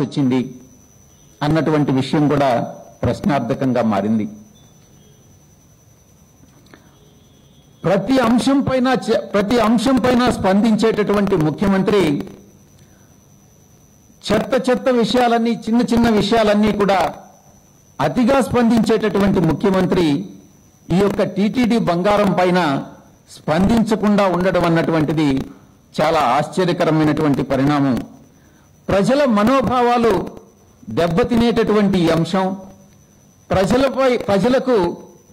వచ్చింది అన్నటువంటి విషయం కూడా ప్రశ్నార్థకంగా మారింది. ప్రతి అంశం పైన ప్రతి అంశం పైన స్పందించేటటువంటి ముఖ్యమంత్రి చెత్త చెత్త విషయాలన్నీ చిన్న చిన్న విషయాలన్నీ కూడా అతిగా స్పందించేటటువంటి ముఖ్యమంత్రి ఈ యొక్క టీటీడీ బంగారం పైన స్పందించకుండా ఉండడం అన్నటువంటిది చాలా ఆశ్చర్యకరమైనటువంటి పరిణామం. ప్రజల మనోభావాలు దెబ్బతినేటటువంటి అంశం ప్రజలపై ప్రజలకు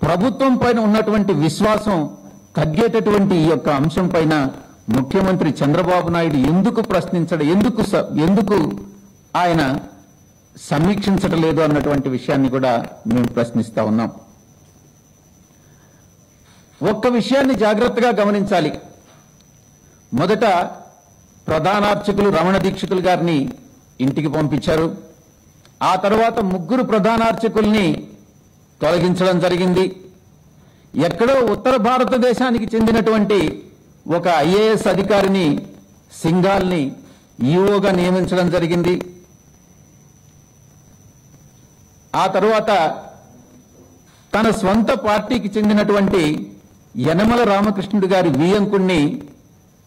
ప్రభుత్వం పైన ఉన్నటువంటి విశ్వాసం తగ్గేటటువంటి ఈ యొక్క అంశం పైన ముఖ్యమంత్రి చంద్రబాబు నాయుడు ఎందుకు ప్రశ్నించడం ఎందుకు స- ఎందుకు ఆయన సమీక్షించడం లేదు అన్నటువంటి విషయాన్ని కూడా మేము ప్రశ్నిస్తా ఉన్నాం. ఒక్క విషయాన్ని జాగ్రత్తగా గమనించాలి. మొదట ప్రధానార్చకులు రమణ దీక్షితులు గారిని ఇంటికి పంపించారు. ఆ తర్వాత ముగ్గురు ప్రధానార్చకుల్ని తొలగించడం జరిగింది. ఎక్కడో ఉత్తర భారతదేశానికి చెందినటువంటి ఒక ఐఏఎస్ అధికారిని సింగాల్ని ఈఓగా నియమించడం జరిగింది. ఆ తర్వాత తన స్వంత పార్టీకి చెందినటువంటి యనమల రామకృష్ణుడు గారి వియంకుణ్ణి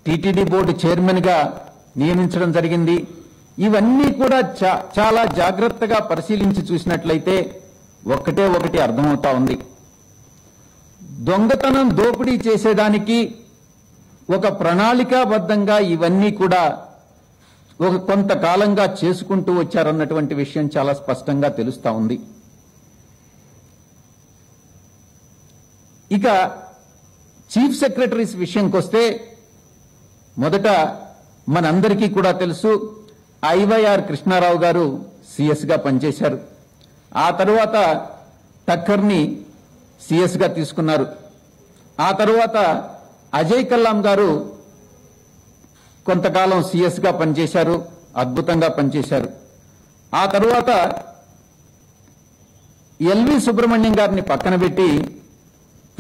టీటీడీ బోర్డు చైర్మన్గా నియమించడం జరిగింది. ఇవన్నీ కూడా చా- చాలా జాగ్రత్తగా పరిశీలించి చూసినట్లయితే ఒక్కటే ఒకటి అర్థమవుతా ఉంది. దొంగతనం దోపిడీ చేసేదానికి ఒక ప్రణాళికాబద్ధంగా ఇవన్నీ కూడా ఒక కొంతకాలంగా చేసుకుంటూ వచ్చారన్నటువంటి విషయం చాలా స్పష్టంగా తెలుస్తా ఉంది. ఇక చీఫ్ సెక్రటరీస్ విషయంకి వస్తే మొదట మనందరికీ కూడా తెలుసు ఐవైఆర్ కృష్ణారావు గారు సిఎస్గా పనిచేశారు. ఆ తరువాత టక్కర్ని సిఎస్గా తీసుకున్నారు. ఆ తరువాత అజయ్ కల్లాం గారు కొంతకాలం సిఎస్గా పనిచేశారు అద్భుతంగా పనిచేశారు. ఆ తరువాత ఎల్వి సుబ్రహ్మణ్యం గారిని పక్కన పెట్టి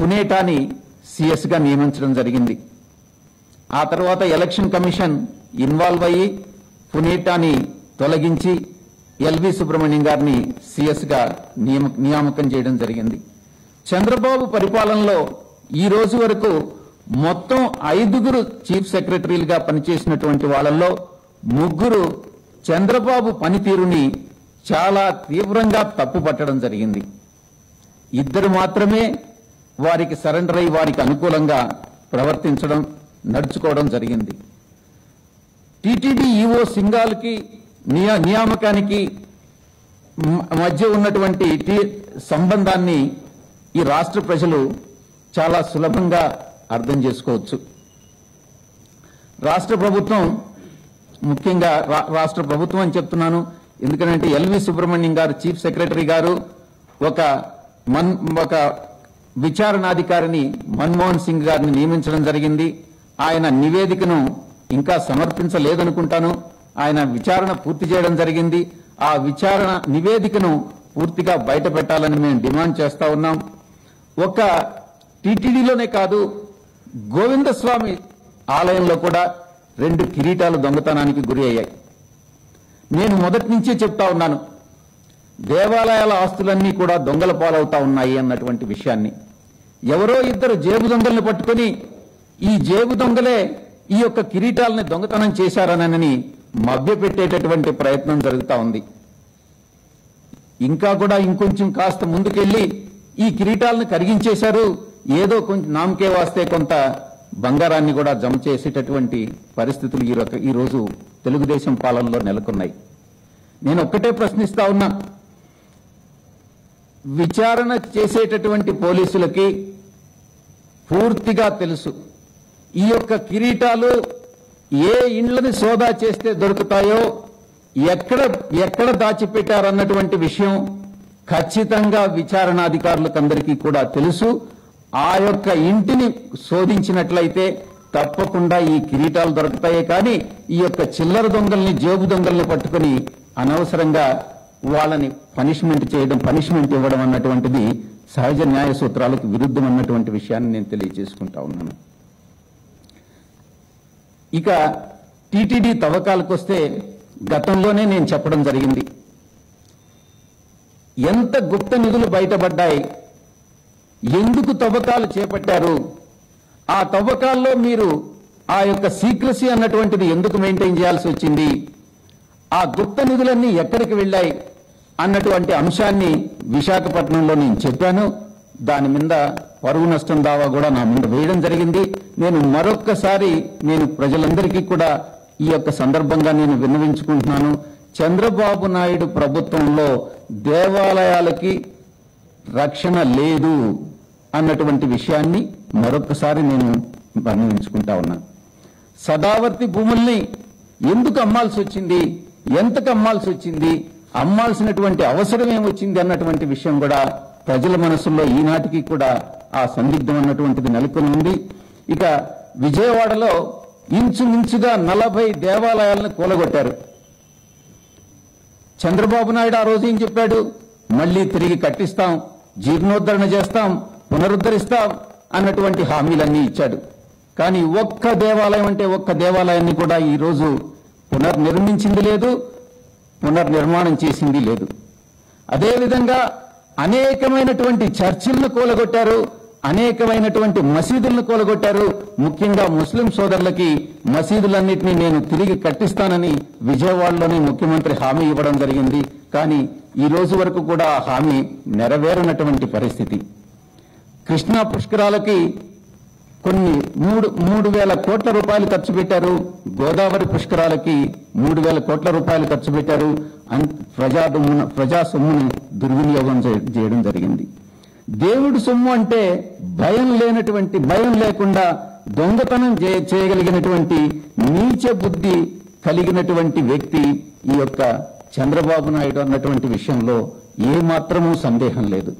పునేటాని సిఎస్గా నియమించడం జరిగింది. ఆ తర్వాత ఎలక్షన్ కమిషన్ ఇన్వాల్వ్ అయ్యి పునేటాని తొలగించి ఎల్వి సుబ్రహ్మణ్యం గారిని సిఎస్గా నియమ నియామకం చేయడం జరిగింది. చంద్రబాబు పరిపాలనలో ఈ రోజు వరకు మొత్తం ఐదుగురు చీఫ్ సెక్రటరీలుగా పనిచేసినటువంటి వాళ్ళల్లో ముగ్గురు చంద్రబాబు పనితీరుని చాలా తీవ్రంగా తప్పుపట్టడం జరిగింది. ఇద్దరు మాత్రమే వారికి సరెండర్ అయి వారికి అనుకూలంగా ప్రవర్తించడం నడుచుకోవడం జరిగింది. టీటీడీ ఈఓ సింగాల్కి నియా నియామకానికి మధ్య ఉన్నటువంటి టీ- సంబంధాన్ని ఈ రాష్ట్ర ప్రజలు చాలా సులభంగా అర్థం చేసుకోవచ్చు. రాష్ట్ర ప్రభుత్వం ముఖ్యంగా రా- రాష్ట్ర ప్రభుత్వం అని చెప్తున్నాను. ఎందుకంటే ఎల్వి సుబ్రహ్మణ్యం గారు చీఫ్ సెక్రటరీ గారు ఒక మన్ ఒక విచారణాధికారిని మన్మోహన్ సింగ్ గారిని నియమించడం జరిగింది. ఆయన నివేదికను ఇంకా సమర్పించలేదనుకుంటాను. ఆయన విచారణ పూర్తి చేయడం జరిగింది. ఆ విచారణ నివేదికను పూర్తిగా బయట పెట్టాలని మేము డిమాండ్ చేస్తా ఉన్నాం. ఒక టీటీడీలోనే కాదు గోవిందస్వామి ఆలయంలో కూడా రెండు కిరీటాలు దొంగతనానికి గురి అయ్యాయి. నేను మొదటి నుంచే చెప్తా ఉన్నాను. దేవాలయాల ఆస్తులన్నీ కూడా దొంగల పాలవుతా ఉన్నాయి అన్నటువంటి విషయాన్ని ఎవరో ఇద్దరు జేబు దొంగల్ని పట్టుకొని ఈ జేబు దొంగలే ఈ యొక్క కిరీటాలని దొంగతనం చేశారనని మభ్యపెట్టేటటువంటి ప్రయత్నం జరుగుతా ఉంది. ఇంకా కూడా ఇంకొంచెం కాస్త ముందుకెళ్ళి ఈ కిరీటాలను కరిగించేశారు. ఏదో కొంచెం నామకే వాస్తే కొంత బంగారాన్ని కూడా జమ చేసేటటువంటి పరిస్థితులు ఈ ఈ రోజు తెలుగుదేశం పాలనలో నెలకొన్నాయి. నేను ఒక్కటే ప్రశ్నిస్తా ఉన్నా. విచారణ చేసేటటువంటి పోలీసులకి పూర్తిగా తెలుసు. ఈ యొక్క కిరీటాలు ఏ ఇండ్లని సోదా చేస్తే దొరుకుతాయో ఎక్కడ ఎక్కడ దాచిపెట్టారన్నటువంటి విషయం ఖచ్చితంగా విచారణాధికారులకందరికీ కూడా తెలుసు. ఆ యొక్క ఇంటిని శోధించినట్లయితే తప్పకుండా ఈ కిరీటాలు దొరుకుతాయే కానీ ఈ యొక్క చిల్లర దొంగల్ని జేబు దొంగల్ని పట్టుకొని అనవసరంగా వాళ్ళని పనిష్మెంట్ చేయడం పనిష్మెంట్ ఇవ్వడం అన్నటువంటిది సహజ న్యాయ సూత్రాలకు విరుద్ధం అన్నటువంటి విషయాన్ని నేను తెలియజేసుకుంటా ఉన్నాను. ఇక టీటీడీ తవ్వకాలకు వస్తే గతంలోనే నేను చెప్పడం జరిగింది. ఎంత గుప్త నిధులు బయటపడ్డాయి ఎందుకు తవ్వకాలు చేపట్టారు ఆ తవ్వకాల్లో మీరు ఆ యొక్క సీక్రసీ అన్నటువంటిది ఎందుకు మెయింటైన్ చేయాల్సి వచ్చింది ఆ గుప్త నిధులన్నీ ఎక్కడికి వెళ్ళాయి అన్నటువంటి అంశాన్ని విశాఖపట్నంలో నేను చెప్పాను. దాని మీద పరువు నష్టం దావా కూడా నా మీద వేయడం జరిగింది. నేను మరొక్కసారి నేను ప్రజలందరికీ కూడా ఈ యొక్క సందర్భంగా నేను విన్నవించుకుంటున్నాను. చంద్రబాబు నాయుడు ప్రభుత్వంలో దేవాలయాలకి రక్షణ లేదు అన్నటువంటి విషయాన్ని మరొకసారి నేను వర్ణించుకుంటా ఉన్నాను సదావర్తి భూముల్ని ఎందుకు అమ్మాల్సి వచ్చింది ఎంతకు అమ్మాల్సి వచ్చింది అమ్మాల్సినటువంటి అవసరం ఏమొచ్చింది అన్నటువంటి విషయం కూడా ప్రజల మనసుల్లో ఈనాటికి కూడా ఆ సందిగ్ధం అన్నటువంటిది నెలకొని ఉంది. ఇక విజయవాడలో ఇంచుమించుగా నలభై దేవాలయాలను కూలగొట్టారు. చంద్రబాబు నాయుడు ఆ రోజు ఏం చెప్పాడు? మళ్ళీ తిరిగి కట్టిస్తాం జీర్ణోద్ధరణ చేస్తాం పునరుద్ధరిస్తాం అన్నటువంటి హామీలన్నీ ఇచ్చాడు. కానీ ఒక్క దేవాలయం అంటే ఒక్క దేవాలయాన్ని కూడా ఈ రోజు పునర్నిర్మించింది లేదు. పునర్నిర్మాణం చేసింది లేదు. అదేవిధంగా అనేకమైనటువంటి చర్చిలను కూలగొట్టారు అనేకమైనటువంటి మసీదులను కూలగొట్టారు. ముఖ్యంగా ముస్లిం సోదరులకి మసీదులన్నింటినీ నేను తిరిగి కట్టిస్తానని విజయవాడలోనే ముఖ్యమంత్రి హామీ ఇవ్వడం జరిగింది. కానీ ఈ రోజు వరకు కూడా ఆ హామీ నెరవేరనటువంటి పరిస్థితి. కృష్ణా పుష్కరాలకి కొన్ని మూడు మూడు వేల కోట్ల రూపాయలు ఖర్చు పెట్టారు. గోదావరి పుష్కరాలకి మూడు వేల కోట్ల రూపాయలు ఖర్చు పెట్టారు. అన్- ప్రజా ప్రజా సొమ్ముని దుర్వినియోగం చేయడం జరిగింది. దేవుడి సొమ్ము అంటే భయం లేనటువంటి భయం లేకుండా దొంగతనం చేయగలిగినటువంటి నీచ బుద్ధి కలిగినటువంటి వ్యక్తి ఈ యొక్క చంద్రబాబు నాయుడు అన్నటువంటి విషయంలో ఏ మాత్రమూ సందేహం లేదు.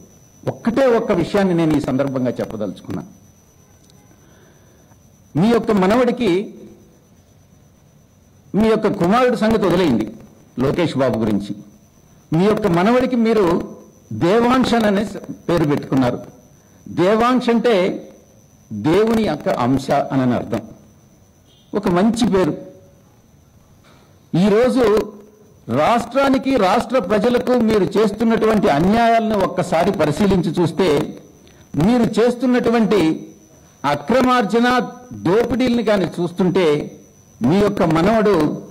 ఒక్కటే ఒక్క విషయాన్ని నేను ఈ సందర్భంగా చెప్పదలుచుకున్నాను మీ యొక్క మనవడికి మీ యొక్క కుమారుడి సంగతి వదిలేయండి లోకేష్ బాబు గురించి. మీ యొక్క మనవడికి మీరు దేవాంశన్ అనే పేరు పెట్టుకున్నారు. దేవాంశ్ అంటే దేవుని యొక్క అంశ అని అర్థం. ఒక మంచి పేరు. ఈరోజు రాష్ట్రానికి రాష్ట్ర ప్రజలకు మీరు చేస్తున్నటువంటి అన్యాయాలను ఒక్కసారి పరిశీలించి చూస్తే మీరు చేస్తున్నటువంటి అక్రమార్జన దోపిడీల్ని కానీ చూస్తుంటే మీ యొక్క మనవడు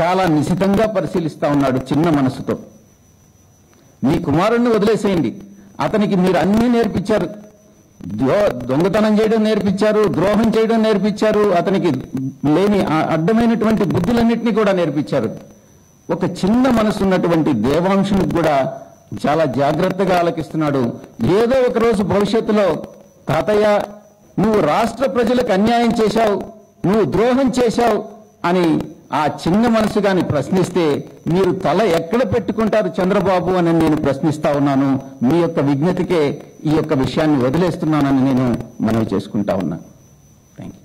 చాలా నిశితంగా పరిశీలిస్తా ఉన్నాడు చిన్న మనసుతో. మీ కుమారుణ్ణి వదిలేసేయండి. అతనికి మీరు అన్నీ నేర్పించారు. దొంగతనం చేయడం నేర్పించారు ద్రోహం చేయడం నేర్పించారు అతనికి లేని అడ్డమైనటువంటి బుద్ధులన్నింటినీ కూడా నేర్పించారు. ఒక చిన్న మనసు ఉన్నటువంటి దేవాంశునికి కూడా చాలా జాగ్రత్తగా ఆలకిస్తున్నాడు. ఏదో ఒక రోజు భవిష్యత్తులో తాతయ్య నువ్వు రాష్ట్ర ప్రజలకు అన్యాయం చేశావు నువ్వు ద్రోహం చేశావు అని ఆ చిన్న మనసు గాని ప్రశ్నిస్తే మీరు తల ఎక్కడ పెట్టుకుంటారు చంద్రబాబు అని నేను ప్రశ్నిస్తా ఉన్నాను. మీ యొక్క విజ్ఞతకే ఈ యొక్క విషయాన్ని వదిలేస్తున్నానని నేను మనవి చేసుకుంటా ఉన్నా. థ్యాంక్ యూ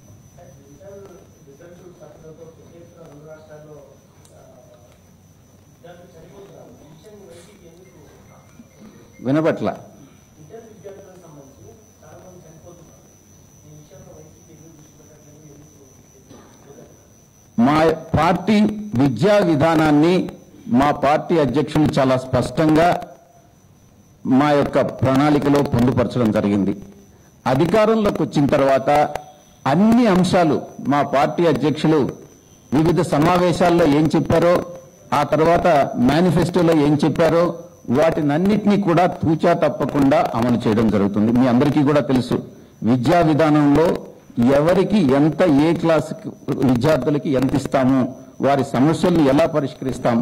వినపట్ల మా పార్టీ విద్యా విధానాన్ని మా పార్టీ అధ్యక్షులు చాలా స్పష్టంగా మా యొక్క ప్రణాళికలో పొందుపరచడం జరిగింది. అధికారంలోకి వచ్చిన తర్వాత అన్ని అంశాలు మా పార్టీ అధ్యక్షులు వివిధ సమావేశాల్లో ఏం చెప్పారో ఆ తర్వాత మేనిఫెస్టోలో ఏం చెప్పారో వాటినన్నిటినీ కూడా తూచా తప్పకుండా అమలు చేయడం జరుగుతుంది. మీ అందరికీ కూడా తెలుసు విద్యా విధానంలో ఎవరికి ఎంత ఏ క్లాస్ విద్యార్థులకి ఎంత ఇస్తాము వారి సమస్యలను ఎలా పరిష్కరిస్తాం?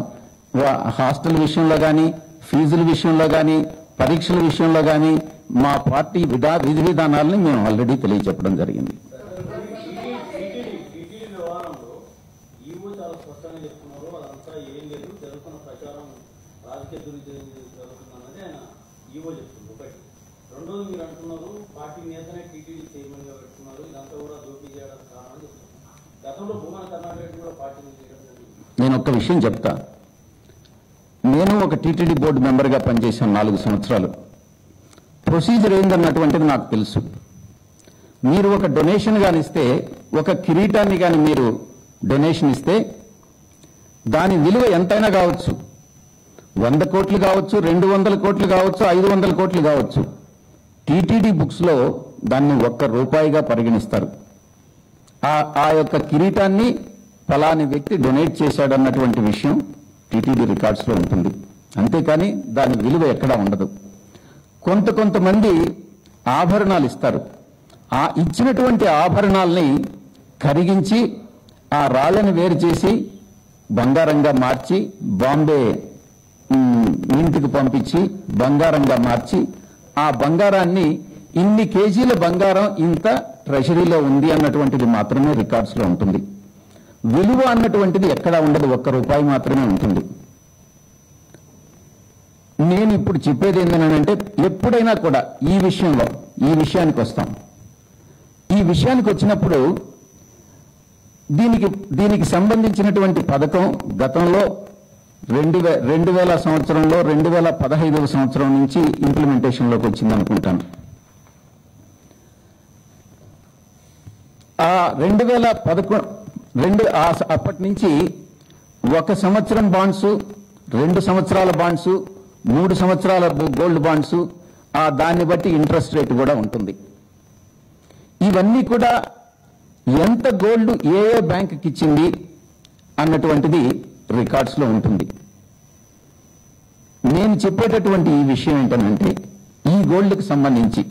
వా- హాస్టల్ విషయంలో కానీ ఫీజుల విషయంలో కానీ పరీక్షల విషయంలో కానీ మా పార్టీ విధా విధి విధానాలని మేము ఆల్రెడీ తెలియజెప్పడం జరిగింది. రాజకీయ జరుగుతుందన్నది ఆయన ఈవో ఒకటి. రెండోది మీరు అంటున్నారు పార్టీ నేతనే టీటీడీ చైర్మన్గా పెట్టుకున్నారు ఇదంతా కూడా దోపిడీ చేయడానికి కారణం చెప్తున్నారు గతంలో భూమన కర్ణాటక రెడ్డి కూడా పార్టీని చేయడం జరిగింది నేను ఒక్క విషయం చెప్తా. నేను ఒక టీటీడీ బోర్డు మెంబర్గా పనిచేశాను నాలుగు సంవత్సరాలు. ప్రొసీజర్ ఏందన్నటువంటిది నాకు తెలుసు. మీరు ఒక డొనేషన్ కానిస్తే ఒక కిరీటాన్ని కానీ మీరు డొనేషన్ ఇస్తే దాని విలువ ఎంతైనా కావచ్చు. వంద కోట్లు కావచ్చు రెండు వందల కోట్లు కావచ్చు ఐదు వందల కోట్లు కావచ్చు. టీటీడీ బుక్స్లో దాన్ని ఒక్క రూపాయిగా పరిగణిస్తారు. ఆ ఆ యొక్క కిరీటాన్ని ఫలాని వ్యక్తి డొనేట్ చేశాడన్నటువంటి విషయం టీటీడీ రికార్డ్స్లో ఉంటుంది. అంతేకాని దాని విలువ ఎక్కడా ఉండదు. కొంత కొంతమంది ఆభరణాలు ఇస్తారు. ఆ ఇచ్చినటువంటి ఆభరణాల్ని కరిగించి ఆ రాళ్ళని వేరు చేసి బంగారంగా మార్చి బాంబే ఇంటికి పంపించి బంగారంగా మార్చి ఆ బంగారాన్ని ఇన్ని కేజీల బంగారం ఇంత ట్రెషరీలో ఉంది అన్నటువంటిది మాత్రమే రికార్డ్స్లో ఉంటుంది. విలువ అన్నటువంటిది ఎక్కడా ఉండదు ఒక్క రూపాయి మాత్రమే ఉంటుంది. నేను ఇప్పుడు చెప్పేది ఏంటంటే ఎప్పుడైనా కూడా ఈ విషయంలో ఈ విషయానికి వస్తాం. ఈ విషయానికి వచ్చినప్పుడు దీనికి దీనికి సంబంధించినటువంటి పథకం గతంలో రెండు వే రెండు వేల సంవత్సరంలో రెండు వేల పదహైదవ సంవత్సరం నుంచి ఇంప్లిమెంటేషన్లోకి వచ్చింది అనుకుంటాను. ఆ రెండు వేల పదకొండు రెండు అప్పటి నుంచి ఒక సంవత్సరం బాండ్స్ రెండు సంవత్సరాల బాండ్స్ మూడు సంవత్సరాల గోల్డ్ బాండ్స్ ఆ దాన్ని బట్టి ఇంట్రెస్ట్ రేట్ కూడా ఉంటుంది. ఇవన్నీ కూడా ఎంత గోల్డ్ ఏ ఏ బ్యాంకుకి ఇచ్చింది అన్నటువంటిది రికార్డ్స్లో ఉంటుంది. నేను చెప్పేటటువంటి ఈ విషయం ఏంటంటే ఈ గోల్డ్కి సంబంధించి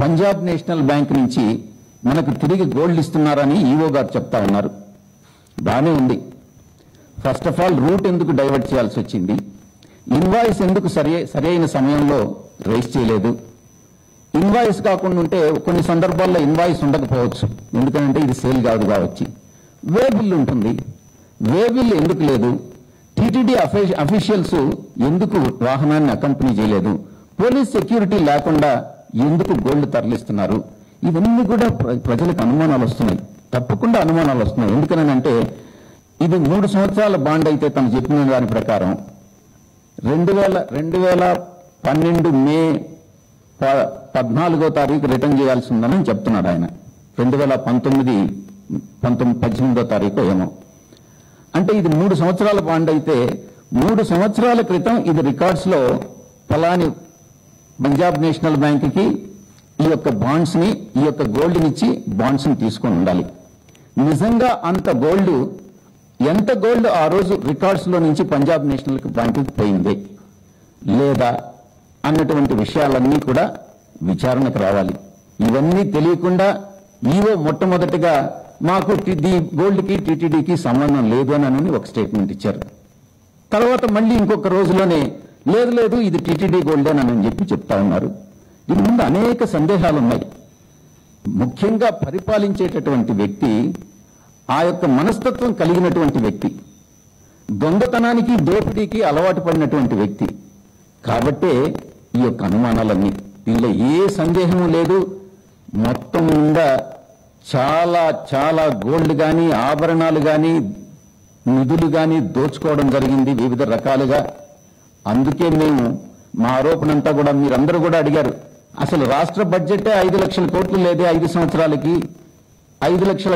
పంజాబ్ నేషనల్ బ్యాంక్ నుంచి మనకు తిరిగి గోల్డ్ ఇస్తున్నారని ఈవో గారు చెప్తా ఉన్నారు. బాగానే ఉంది. ఫస్ట్ ఆఫ్ ఆల్ రూట్ ఎందుకు డైవర్ట్ చేయాల్సి వచ్చింది? ఇన్వాయిస్ ఎందుకు సరి సరైన సమయంలో రైస్ చేయలేదు? ఇన్వాయిస్ కాకుండా ఉంటే కొన్ని సందర్భాల్లో ఇన్వాయిస్ ఉండకపోవచ్చు. ఎందుకంటే ఇది సేల్ కాదు కావచ్చు. వే బిల్ ఉంటుంది. వే బిల్ ఎందుకు లేదు? టీటీడీ అఫీషియల్స్ ఎందుకు వాహనాన్ని అకంపెనీ చేయలేదు? పోలీస్ సెక్యూరిటీ లేకుండా ఎందుకు గోల్డ్ తరలిస్తున్నారు? ఇవన్నీ కూడా ప్రజలకు అనుమానాలు వస్తున్నాయి. తప్పకుండా అనుమానాలు వస్తున్నాయి. ఎందుకనంటే ఇది మూడు సంవత్సరాల బాండ్ అయితే తను చెప్పిన దాని ప్రకారం రెండు వేల రెండు వేల పన్నెండు మే ప- పద్నాలుగో తారీఖు రిటర్న్ చేయాల్సి ఉందని చెప్తున్నాడు ఆయన. రెండు వేల పంతొమ్మిది పంతొమ్మిది పద్దెనిమిదో తారీఖు ఏమో. అంటే ఇది మూడు సంవత్సరాల బాండ్ అయితే మూడు సంవత్సరాల క్రితం ఇది రికార్డ్స్లో ఫలాని పంజాబ్ నేషనల్ బ్యాంక్కి ఈ యొక్క బాండ్స్ని ఈ యొక్క గోల్డ్ ఇచ్చి బాండ్స్ని తీసుకొని ఉండాలి. నిజంగా అంత గోల్డ్ ఎంత గోల్డ్ ఆ రోజు రికార్డ్స్లో నుంచి పంజాబ్ నేషనల్ బ్యాంకుకి పోయింది? లేదా అన్నటువంటి విషయాలన్నీ కూడా విచారణకు రావాలి. ఇవన్నీ తెలియకుండా ఈవో మొట్టమొదటిగా మాకు ది గోల్డ్కి టీటీడీకి సంబంధం లేదు అని అని ఒక స్టేట్మెంట్ ఇచ్చారు. తర్వాత మళ్ళీ ఇంకొక రోజులోనే లేదు లేదు ఇది టీటీడీ గోల్డేనని చెప్పి చెప్తా ఉన్నారు. దీని ముందు అనేక సందేహాలు ఉన్నాయి. ముఖ్యంగా పరిపాలించేటటువంటి వ్యక్తి ఆ యొక్క మనస్తత్వం కలిగినటువంటి వ్యక్తి దొంగతనానికి దోపిడీకి అలవాటు పడినటువంటి వ్యక్తి. కాబట్టే ఈ యొక్క అనుమానాలన్నీ దీనిలో ఏ సందేహము లేదు. మొత్తం నిండా చాలా చాలా గోల్డ్ కానీ ఆభరణాలు కానీ నిధులు కానీ దోచుకోవడం జరిగింది వివిధ రకాలుగా. అందుకే మేము మా ఆరోపణ అంతా కూడా మీరందరూ కూడా అడిగారు. అసలు రాష్ట్ర బడ్జెటే ఐదు లక్షల కోట్లు లేదే ఐదు సంవత్సరాలకి. ఐదు లక్షల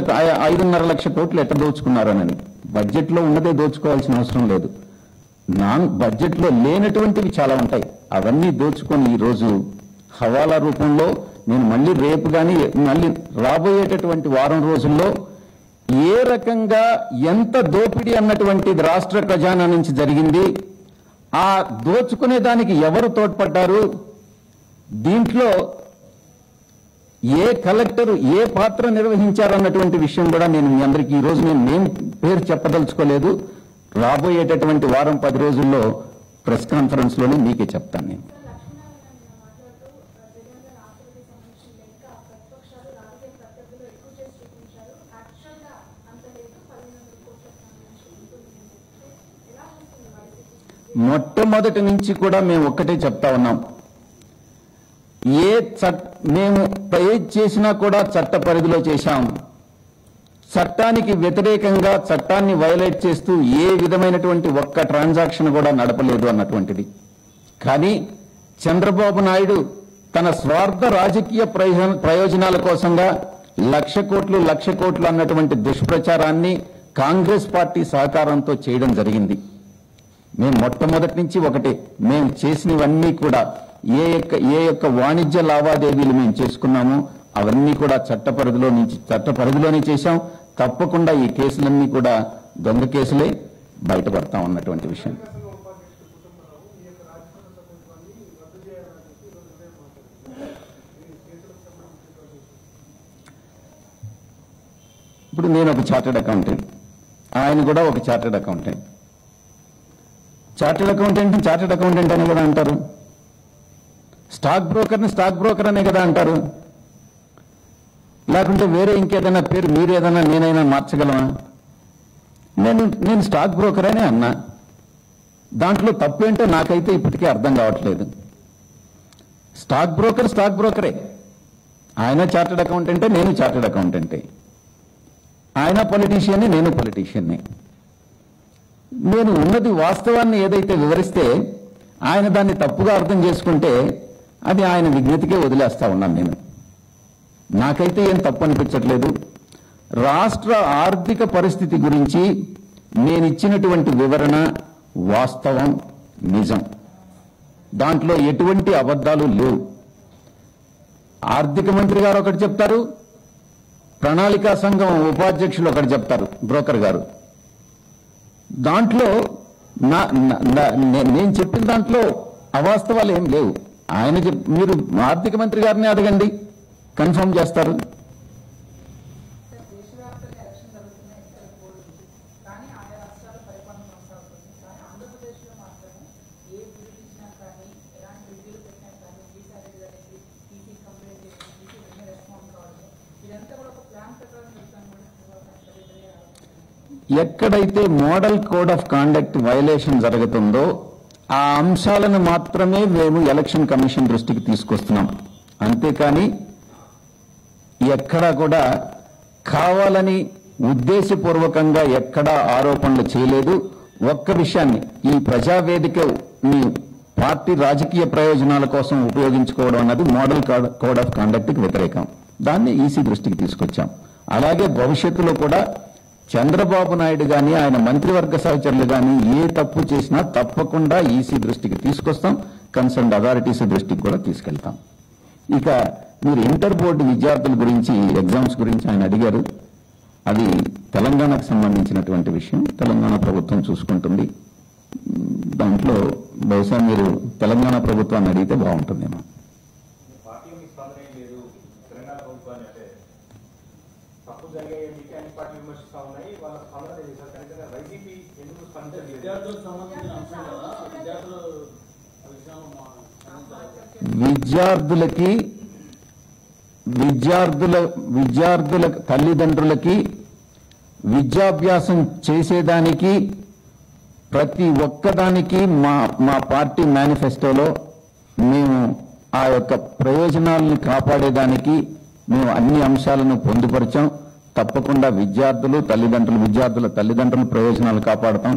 ఐదున్నర లక్ష కోట్లు ఎట్ట దోచుకున్నారనని. బడ్జెట్లో ఉన్నదే దోచుకోవాల్సిన అవసరం లేదు. నాన్ బడ్జెట్లో లేనటువంటివి చాలా ఉంటాయి. అవన్నీ దోచుకొని ఈరోజు హవాలా రూపంలో నేను మళ్ళీ రేపు కానీ మళ్ళీ రాబోయేటటువంటి వారం రోజుల్లో ఏ రకంగా ఎంత దోపిడీ అన్నటువంటిది రాష్ట్ర ఖజానా నుంచి జరిగింది ఆ దోచుకునే దానికి ఎవరు తోడ్పడ్డారు దీంట్లో ఏ కలెక్టర్ ఏ పాత్ర నిర్వహించారన్నటువంటి విషయం కూడా నేను మీ అందరికీ ఈరోజు నేను నేమ్ పేరు చెప్పదలుచుకోలేదు. రాబోయేటటువంటి వారం పది రోజుల్లో ప్రెస్ కాన్ఫరెన్స్లోనే మీకే చెప్తాను నేను. మొట్టమొదటి నుంచి కూడా మేము ఒక్కటే చెప్తా ఉన్నాం. ఏ చట్ మేము ఏది చేసినా కూడా చట్ట పరిధిలో చేశాం. చట్టానికి వ్యతిరేకంగా చట్టాన్ని వైలేట్ చేస్తూ ఏ విధమైనటువంటి ఒక్క ట్రాన్సాక్షన్ కూడా నడపలేదు అన్నటువంటిది. కానీ చంద్రబాబు నాయుడు తన స్వార్థ రాజకీయ ప్రయోజనాల కోసంగా లక్ష కోట్లు లక్ష కోట్లు అన్నటువంటి దుష్ప్రచారాన్ని కాంగ్రెస్ పార్టీ సహకారంతో చేయడం జరిగింది. మేము మొట్టమొదటి నుంచి ఒకటే. మేము చేసినవన్నీ కూడా ఏ యొక్క ఏ యొక్క వాణిజ్య లావాదేవీలు మేము చేసుకున్నామో అవన్నీ కూడా చట్ట పరిధిలో నుంచి చట్ట పరిధిలోనే చేశాం. తప్పకుండా ఈ కేసులన్నీ కూడా దొంగ కేసులే బయటపడతా ఉన్నటువంటి విషయం. ఇప్పుడు నేను ఒక చార్టెడ్ అకౌంటెంట్. ఆయన కూడా ఒక chartered accountant. Chartered accountant chartered accountant అని కూడా అంటారు. స్టాక్ బ్రోకర్ని స్టాక్ బ్రోకర్ అనే కదా అంటారు. లేకుంటే వేరే ఇంకేదైనా పేరు మీరు ఏదైనా నేనైనా మార్చగలమా? నేను నేను స్టాక్ బ్రోకర్ అనే అన్నా. దాంట్లో తప్పేంటో నాకైతే ఇప్పటికీ అర్థం కావట్లేదు. స్టాక్ బ్రోకర్ స్టాక్ బ్రోకరే. ఆయన చార్టెడ్ అకౌంటెంటే నేను చార్టెడ్ అకౌంటెంటే. ఆయన పొలిటీషియన్ని నేను పొలిటీషియన్ని. నేను ఉన్నది వాస్తవాన్ని ఏదైతే వివరిస్తే ఆయన దాన్ని తప్పుగా అర్థం చేసుకుంటే అది ఆయన విజ్ఞతకే వదిలేస్తా ఉన్నాను నేను. నాకైతే ఏం తప్పు అనిపించట్లేదు రాష్ట్ర ఆర్థిక పరిస్థితి గురించి నేను ఇచ్చినటువంటి వివరణ వాస్తవం నిజం. దాంట్లో ఎటువంటి అబద్ధాలు లేవు. ఆర్థిక మంత్రి గారు ఒకటి చెప్తారు ప్రణాళికా సంఘం ఉపాధ్యక్షులు ఒకటి చెప్తారు బ్రోకర్ గారు. దాంట్లో నా నేను చెప్పిన దాంట్లో అవాస్తవాలు ఏం లేవు. ఆయన చెప్ మీరు ఆర్థిక మంత్రి గారిని అడగండి. కన్ఫర్మ్ చేస్తారు. ఎక్కడైతే model code of conduct violation జరుగుతుందో ఆ అంశాలను మాత్రమే మేము ఎలక్షన్ కమిషన్ దృష్టికి తీసుకొస్తున్నాం. అంతేకాని ఎక్కడా కూడా కావాలని ఉద్దేశపూర్వకంగా ఎక్కడా ఆరోపణలు చేయలేదు. ఒక్క విషయాన్ని ఈ ప్రజావేదికని పార్టీ రాజకీయ ప్రయోజనాల కోసం ఉపయోగించుకోవడం అన్నది మోడల్ కోడ్- ఆఫ్ కాండక్ట్కి వ్యతిరేకం. దాన్ని ఈసీ దృష్టికి తీసుకొచ్చాం. అలాగే భవిష్యత్తులో కూడా చంద్రబాబు నాయుడు గాని ఆయన మంత్రివర్గ సహచరులు గాని ఏ తప్పు చేసినా తప్పకుండా ఈసీ దృష్టికి తీసుకొస్తాం కన్సర్న్ అథారిటీస్ దృష్టికి కూడా తీసుకెళ్తాం. ఇక మీరు ఇంటర్ బోర్డు విద్యార్థుల గురించి ఎగ్జామ్స్ గురించి ఆయన అడిగారు. అది తెలంగాణకు సంబంధించినటువంటి విషయం. తెలంగాణ ప్రభుత్వం చూసుకుంటుంది. దాంట్లో బహుశా మీరు తెలంగాణ ప్రభుత్వాన్ని అడిగితే బాగుంటుందేమో పార్టీ మీ స్పందన ఏం లేదు తెలంగాణ ప్రభుత్వాన్ని అంటే తప్పు జరిగాయి మీకు అన్ని పార్టీలు విమర్శిస్తా ఉన్నాయి వాళ్ళ స్పందన లేదు సార్ కనుక వైసీపీ ఎందుకు అంటే స్పందించలేదు విద్యార్థులకి విద్యార్థుల విద్యార్థుల తల్లిదండ్రులకి విద్యాభ్యాసం చేసేదానికి ప్రతి ఒక్కదానికి మా మా పార్టీ మేనిఫెస్టోలో మేము ఆ యొక్క ప్రయోజనాలను కాపాడేదానికి మేము అన్ని అంశాలను పొందుపరిచాం. తప్పకుండా విద్యార్థులు తల్లిదండ్రులు విద్యార్థుల తల్లిదండ్రుల ప్రయోజనాలు కాపాడతాం.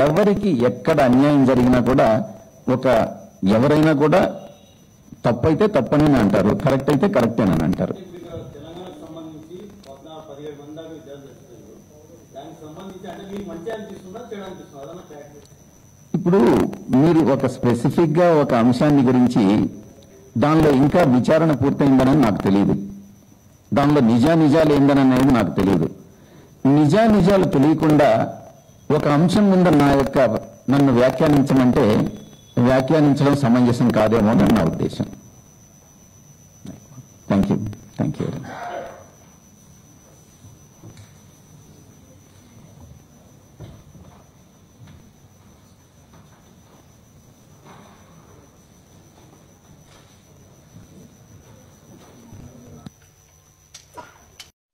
ఎవరికి ఎక్కడ అన్యాయం జరిగినా కూడా ఒక ఎవరైనా కూడా తప్పైతే తప్పని అంటారు కరెక్ట్ అయితే కరెక్టేనని అంటారు. ఇప్పుడు మీరు ఒక స్పెసిఫిక్గా ఒక అంశాన్ని గురించి దానిలో ఇంకా విచారణ పూర్తయిందని నాకు తెలియదు దానిలో నిజా నిజాలు ఏందని అనేది నాకు తెలియదు నిజా నిజాలు తెలియకుండా ఒక అంశం మీద నా యొక్క నన్ను వ్యాఖ్యానించమంటే వ్యాఖ్యానించడం సమంజసం కాదేమో అని నా ఉద్దేశం. Thank you thank you very